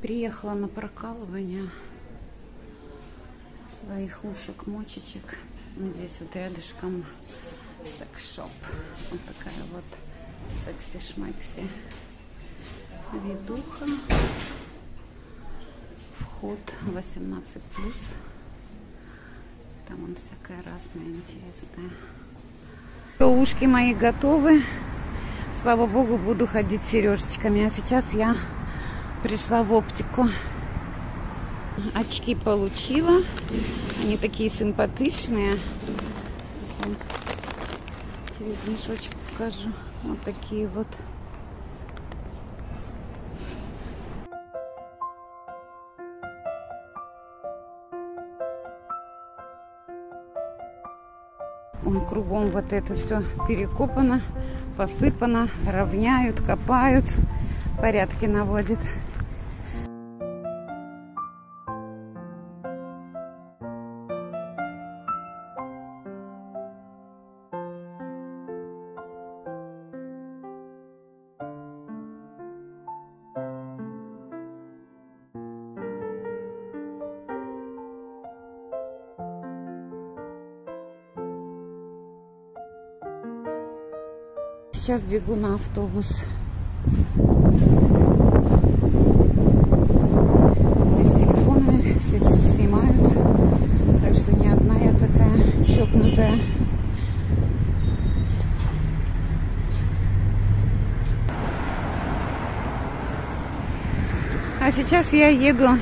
Приехала на прокалывание своих ушек, мочечек. Здесь вот рядышком секс-шоп. Вот такая вот секси-шмекси видуха. Вход 18+. Там он всякое разное интересное. Ушки мои готовы. Слава богу, буду ходить с сережечками. А сейчас я пришла в оптику. Очки получила. Они такие симпатичные. Через мешочек покажу. Вот такие вот. Ой, кругом вот это все перекопано, посыпано, равняют, копают, порядки наводят. Сейчас бегу на автобус. Здесь телефонами все все снимают. Так что не одна я такая чокнутая. А сейчас я еду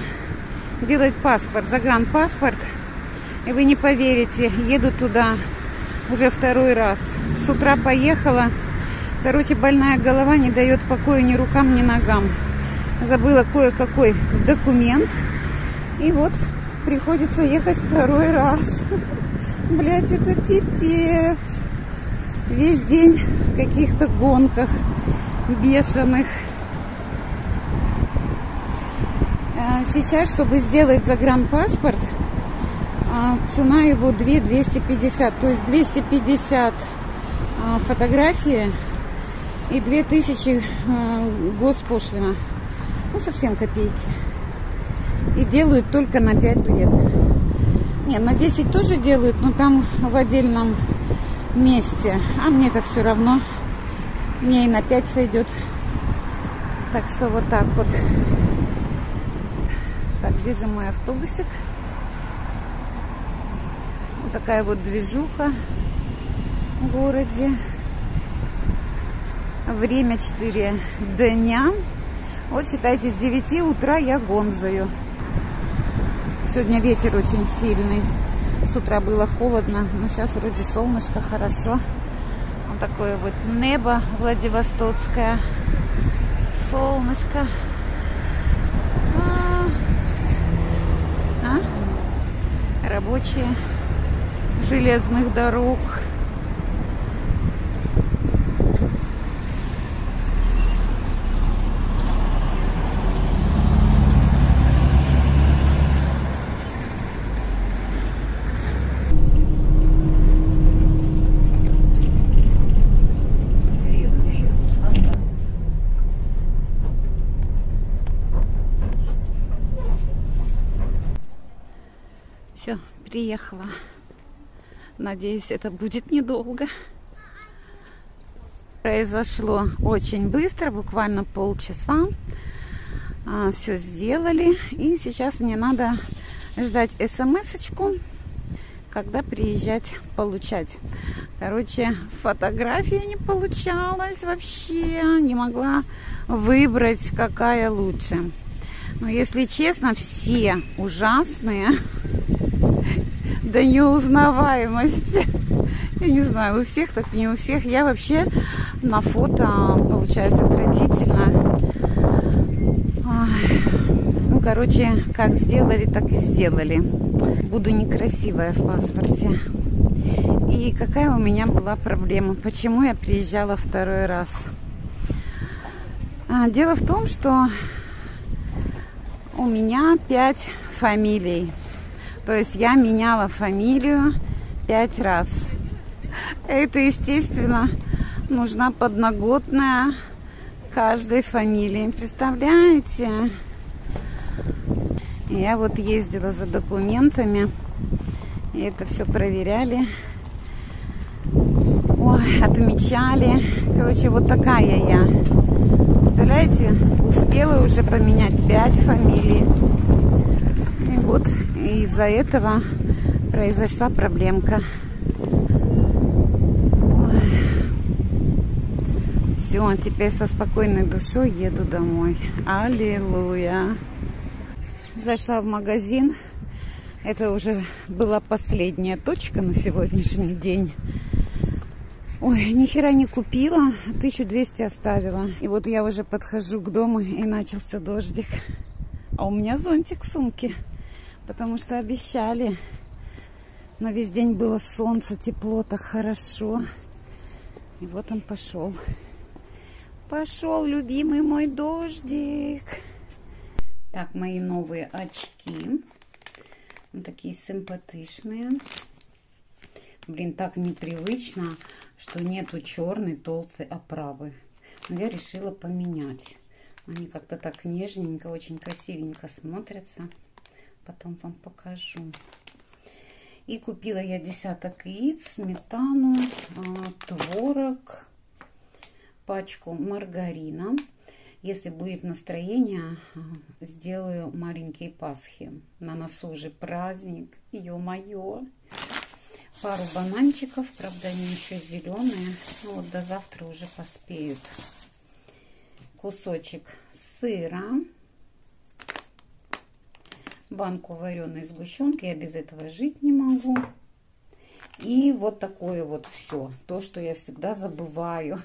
делать паспорт, загранпаспорт. И вы не поверите, еду туда уже второй раз. С утра поехала, Короче, больная голова не дает покоя ни рукам, ни ногам. Забыла кое-какой документ. И вот приходится ехать второй раз. Блять, это пипец. Весь день в каких-то гонках бешеных. А сейчас, чтобы сделать загранпаспорт, а, цена его 2 250. То есть 250 а, фотографии и 2000 э, госпошлина. Ну, совсем копейки. И делают только на 5 лет. Не, на 10 тоже делают, но там в отдельном месте. А мне это все равно. Мне и на 5 сойдет. Так что вот так вот. Так, где же мой автобусик? Вот такая вот движуха в городе. Время 4 дня. Вот считайте, с 9 утра я гонзаю. Сегодня ветер очень сильный. С утра было холодно, но сейчас вроде солнышко, хорошо. Вот такое вот небо Владивостокское. Солнышко. А, а? Рабочие железных дорог. Все, приехала. Надеюсь, это будет недолго. Произошло очень быстро, буквально полчаса. А, все сделали. И сейчас мне надо ждать смс-очку, когда приезжать получать. Короче, фотография не получалась вообще. Не могла выбрать, какая лучше. Но если честно, все ужасные до неузнаваемости. Я не знаю, у всех так не у всех. Я вообще на фото получается отвратительно. Ну, короче, как сделали, так и сделали. Буду некрасивая в паспорте. И какая у меня была проблема? Почему я приезжала второй раз? А, дело в том, что у меня пять фамилий. То есть я меняла фамилию пять раз. Это, естественно, нужна подноготная каждой фамилии. Представляете? Я вот ездила за документами. И это все проверяли. Ой, отмечали. Короче, вот такая я. Представляете, успела уже поменять 5 фамилий. Вот из-за этого произошла проблемка. Все, теперь со спокойной душой еду домой. Аллилуйя. Зашла в магазин. Это уже была последняя точка на сегодняшний день. Ой, ни хера не купила, 1200 оставила. И вот я уже подхожу к дому, и начался дождик. А у меня зонтик в сумке, потому что обещали. На весь день было солнце, тепло, так хорошо. И вот он пошел. Пошел, любимый мой дождик. Так, мои новые очки. Вот такие симпатичные. Блин, так непривычно, что нету черной толстой оправы. Но я решила поменять. Они как-то так нежненько, очень красивенько смотрятся. Потом вам покажу. И купила я десяток яиц, сметану, а, творог, пачку маргарина. Если будет настроение, а, сделаю маленькие пасхи. На носу уже праздник. Ё-моё! пару бананчиков, правда они еще зеленые, ну вот до завтра уже поспеют. Кусочек сыра, банку вареной сгущенки, я без этого жить не могу. И вот такое вот все, то, что я всегда забываю.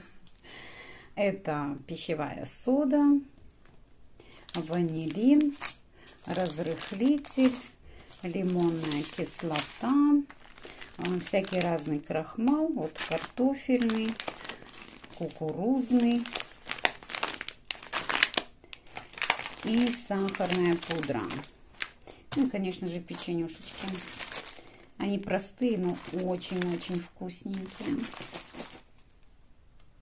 Это пищевая сода, ванилин, разрыхлитель, лимонная кислота, всякий разный крахмал, вот картофельный, кукурузный и сахарная пудра. Ну, конечно же, печенюшечки. Они простые, но очень-очень вкусненькие.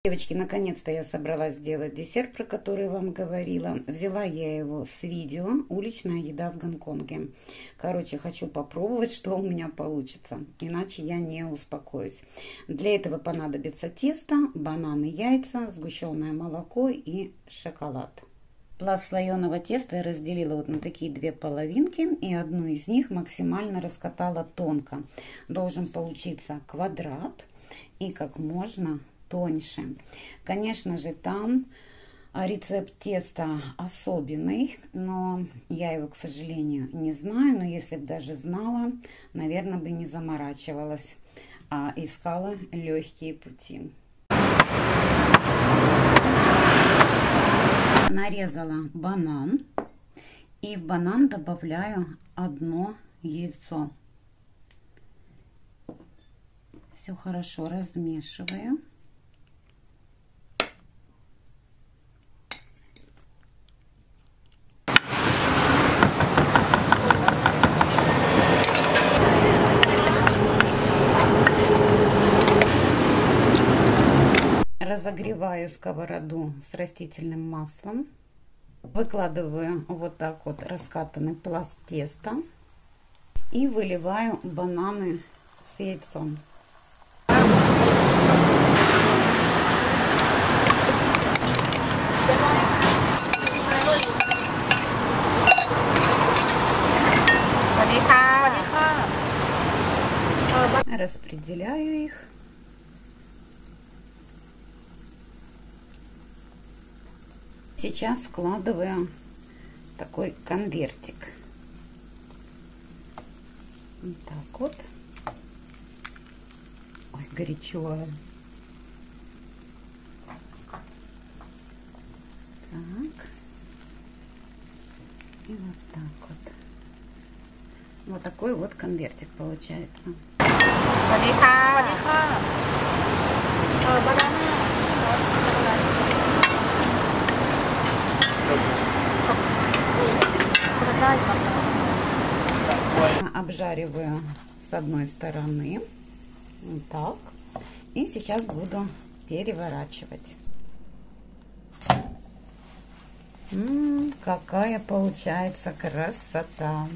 Девочки, наконец-то я собралась сделать десерт, про который вам говорила. Взяла я его с видео «Уличная еда в Гонконге». Короче, хочу попробовать, что у меня получится, иначе я не успокоюсь. Для этого понадобится тесто, бананы, яйца, сгущенное молоко и шоколад. Пласт слоеного теста я разделила вот на такие две половинки и одну из них максимально раскатала тонко. Должен получиться квадрат и как можно тоньше. Конечно же, там рецепт теста особенный, но я его, к сожалению, не знаю. Но если бы даже знала, наверное, бы не заморачивалась, а искала легкие пути. Нарезала банан и в банан добавляю одно яйцо. Все хорошо размешиваю. Разогреваю сковороду с растительным маслом. Выкладываю вот так вот раскатанный пласт теста. И выливаю бананы с яйцом. Распределяю их. Сейчас складываю такой конвертик. Вот так вот. Ой, горячо. Так. И вот так вот. Вот такой вот конвертик получается. สวั Обжариваю с одной стороны. Вот так. И сейчас буду переворачивать. М-м, какая получается красота.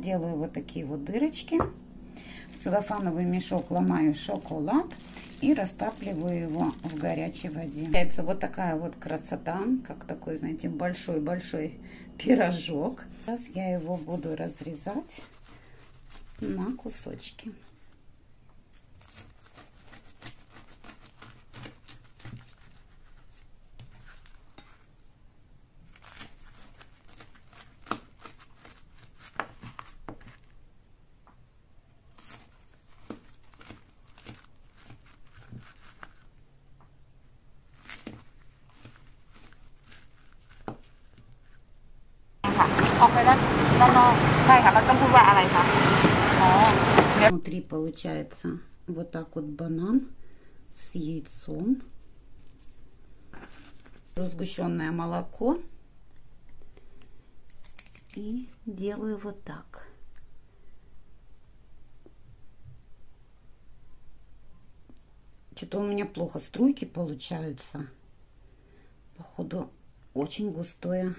Делаю вот такие вот дырочки. В целлофановый мешок ломаю шоколад и растапливаю его в горячей воде. Получается вот такая вот красота, как такой, знаете, большой-большой пирожок. Сейчас я его буду разрезать на кусочки. Внутри получается вот так вот банан с яйцом, сгущенное молоко и делаю вот так. Что-то у меня плохо струйки получаются. Походу очень густое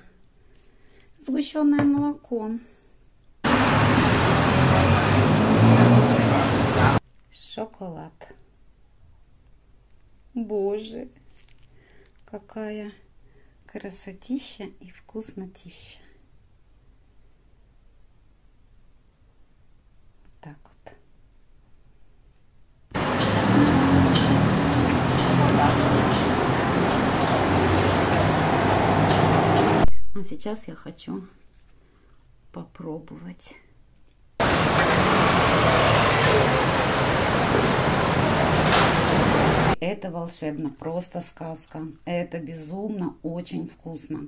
сгущенное молоко. Шоколад. Боже, какая красотища и вкуснотища. Вот так вот. А сейчас я хочу попробовать. Это волшебно, просто сказка. Это безумно, очень вкусно.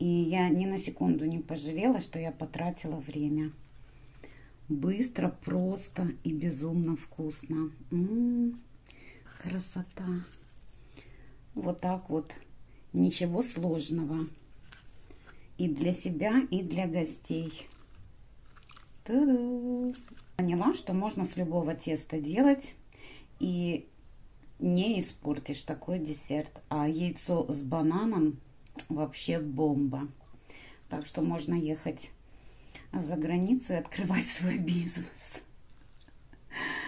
И я ни на секунду не пожалела, что я потратила время. Быстро, просто и безумно вкусно. М -м -м, красота. Вот так вот. Ничего сложного. И для себя, и для гостей. Та -да! Поняла, что можно с любого теста делать. И не испортишь такой десерт. А яйцо с бананом вообще бомба. Так что можно ехать за границу и открывать свой бизнес.